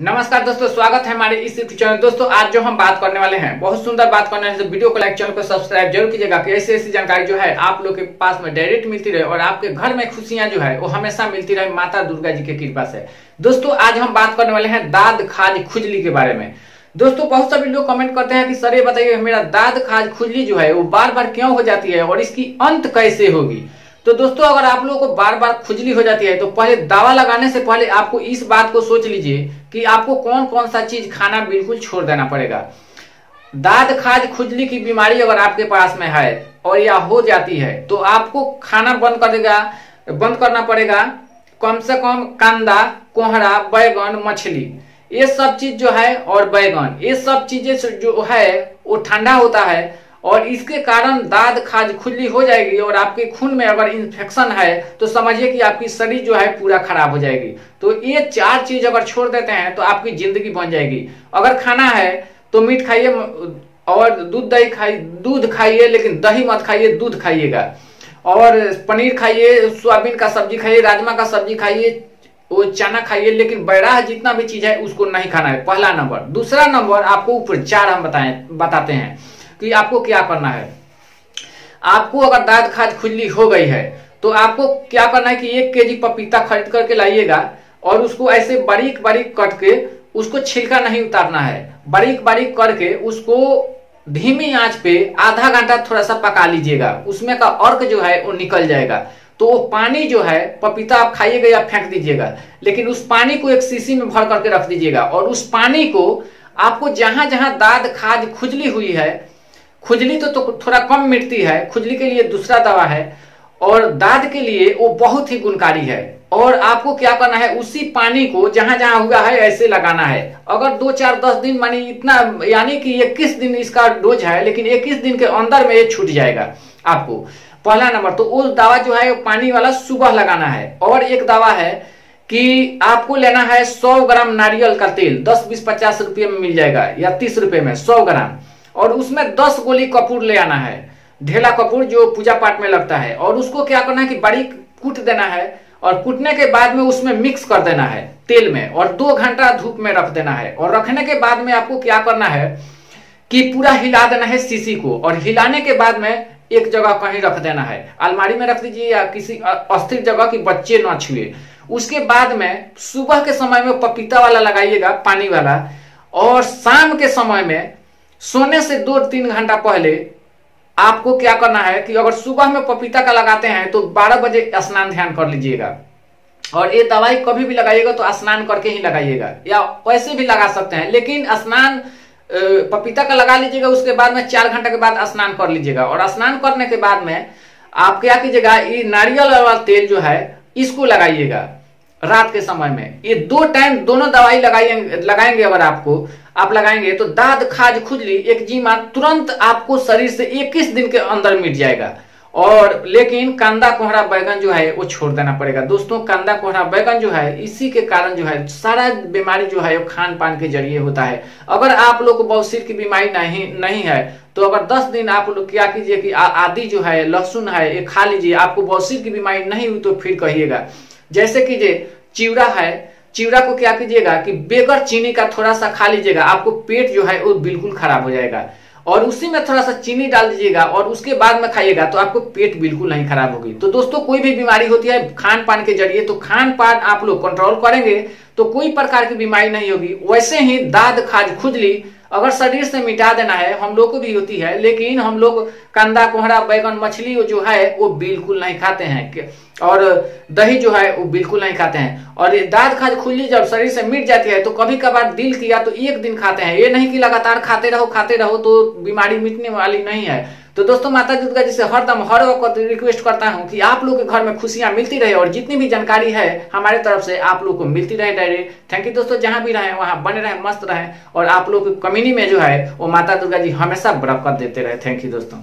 नमस्कार दोस्तों, स्वागत है हमारे इस यूट्यूब चैनल दोस्तों, आज जो हम बात करने वाले हैं, बहुत सुंदर बात करने वाले तो वीडियो को लाइक चैनल को सब्सक्राइब ज़रूर कीजिएगा। कि ऐसी ऐसी जानकारी जो है, आप लोग के पास में डायरेक्ट मिलती रहे और आपके घर में खुशियाँ जो है, वो हमेशा मिलती रहे माता दुर्गा जी की कृपा से। दोस्तों, आज हम बात करने वाले हैं दाद खाज खुजली के बारे में। दोस्तों, बहुत सभी लोग कमेंट करते हैं कि, सर, ये बताइए, मेरा दाद खाज खुजली जो है, वो बार बार क्यों हो जाती है और इसकी अंत कैसे होगी? तो दोस्तों, अगर आप लोगों को बार बार खुजली हो जाती है तो पहले दवा लगाने से पहले आपको इस बात को सोच लीजिए कि आपको कौन कौन सा चीज़ खाना बिल्कुल छोड़ देना पड़ेगा। दाद खाज खुजली की बीमारी अगर आपके पास में है और या हो जाती है तो आपको खाना बंद कर देगा, बंद करना पड़ेगा। कम से कम कांदा, कोहरा, बैगन, मछली, ये सब चीज़ जो है और बैगन, ये सब चीज़ें जो है, वो ठंडा होता है। और इसके कारण दाद खाज खुजली हो जाएगी और आपके खून में अगर इन्फेक्शन है तो समझिए कि आपकी शरीर जो है पूरा खराब हो जाएगी। तो ये चार चीज़ अगर छोड़ देते हैं तो आपकी ज़िंदगी बन जाएगी। अगर खाना है तो मीट खाइए, और दूध दही खाइए, दूध खाइए, लेकिन दही मत खाइए, दूध खाइएगा। और पनीर खाइए, सोयाबीन का सब्ज़ी खाइए, राजमा का सब्ज़ी खाइए, वो चना खाइए, लेकिन बैराह जितना भी चीज़ है, उसको नहीं खाना है। पहला नंबर। दूसरा नंबर आपको ऊपर चार हम बताएँ, बताते हैं। कि आपको क्या करना है? आपको अगर दाद खाद खुजली हो गई है तो आपको क्या करना है कि एक केजी पपीता खरीद करके लाइएगा और उसको ऐसे बारीक बारीक कट के उसको छिलका नहीं उतारना है। बारीक बारीक करके उसको धीमी आँच पे आधा घंटा थोड़ा सा पका लीजिएगा। उसमें का अर्क जो है वो निकल जाएगा। तो वो पानी जो है, पपीता आप खाइएगा या फेंक दीजिएगा, लेकिन उस पानी को एक शीशी में भर करके रख दीजिएगा और उस पानी को आपको जहाँ जहाँ दाद खाद खुजली हुई है खुजली तो, तो थोड़ा कम मिटती है खुजली के लिए दूसरा दवा है और दाद के लिए वो बहुत ही गुणकारी है। और आपको क्या करना है उसी पानी को जहाँ जहाँ हुआ है ऐसे लगाना है। अगर दो चार दस दिन मानी इतना यानी कि इक्कीस दिन इसका डोज है लेकिन इक्कीस दिन के अंदर में ये छूट जाएगा आपको। पहला नंबर तो उस दवा जो है पानी वाला सुबह लगाना है। और एक दवा है कि आपको लेना है सौ ग्राम नारियल का तेल दस बीस पचास रुपये में मिल जाएगा या तीस रुपये में सौ ग्राम। और उसमें दस गोली कपूर ले आना है। ढेला कपूर जो पूजा पाठ में लगता है। और उसको क्या करना है कि बारीक कूट देना है और कूटने के बाद में उसमें मिक्स कर देना है तेल में और दो घंटा धूप में रख देना है। और रखने के बाद में आपको क्या करना है कि पूरा हिला देना है सीसी को और हिलाने के बाद में एक जगह कहीं रख देना है। अलमारी में रख दीजिए या किसी अस्थिर जगह की बच्चे न छुए। उसके बाद में सुबह के समय में पपीता वाला लगाइएगा, पानी वाला। और शाम के समय में सोने से दो तीन घंटा पहले आपको क्या करना है कि अगर सुबह में पपीता का लगाते हैं तो 12 बजे स्नान ध्यान कर लीजिएगा। और ये दवाई कभी भी लगाइएगा तो स्नान करके ही लगाइएगा। या वैसे भी लगा सकते हैं, लेकिन स्नान पपीता का लगा लीजिएगा, उसके बाद में चार घंटे के बाद स्नान कर लीजिएगा। और स्नान करने के बाद में आप क्या कीजिएगा, ये नारियल वाला तेल जो है, इसको लगाइएगा। रात के समय में। ये दो टाइम दोनों दवाई लगाएँगे लगाएँगे अगर आपको, आप लगाएँगे तो दाद, खाज, खुजली, एक जीमा तुरंत आपको शरीर से इक्कीस दिन के अंदर मिट जाएगा। और लेकिन कांदा, कोहरा, बैगन जो है, वो छोड़ देना पड़ेगा। दोस्तों, कांदा, कोहरा, बैगन जो है, इसी के कारण जो है, सारा बीमारी जो है, वो खान पान के ज़रिए होता है। अगर आप लोग को बौसीर की बीमारी नहीं नहीं है तो अगर 10 दिन आप लोग क्या कीजिए कि आदि जो है, लहसुन है, ये खा लीजिए। आपको बौसीर की बीमारी नहीं हुई तो फिर कहिएगा। जैसे कीजिए चिवड़ा है, चिवड़ा को क्या कीजिएगा कि बेगर चीनी का थोड़ा सा खा लीजिएगा, आपको पेट जो है वो बिल्कुल खराब हो जाएगा। और उसी में थोड़ा सा चीनी डाल दीजिएगा और उसके बाद में खाइएगा तो आपको पेट बिल्कुल नहीं खराब होगी। तो दोस्तों, कोई भी बीमारी होती है खान पान के ज़रिए तो खान पान आप लोग कंट्रोल करेंगे तो कोई प्रकार की बीमारी नहीं होगी। वैसे ही दाद खाज खुजली अगर शरीर से मिटा देना है, हम लोग को भी होती है, लेकिन हम लोग कंदा, कोहरा, बैगन, मछली जो है, वो बिल्कुल नहीं खाते हैं। और दही जो है, वो बिल्कुल नहीं खाते हैं। और ये दाद खाद खुली जब शरीर से मिट जाती है तो कभी कभार दिल किया तो एक दिन खाते हैं। ये नहीं कि लगातार खाते रहो खाते रहो तो बीमारी मिटने वाली नहीं है। तो दोस्तों, माता दुर्गा जी से हरदम हर वक्त रिक्वेस्ट करता हूँ कि आप लोग के घर में खुशियाँ मिलती रहे और जितनी भी जानकारी है हमारे तरफ़ से आप लोग को मिलती रहे डायरेक्ट। थैंक यू दोस्तों, जहाँ भी रहें, वहाँ बने रहें, मस्त रहें और आप लोग कम्युनिटी में जो है, वो माता दुर्गा जी हमेशा बरकत देते रहे। थैंक यू दोस्तों।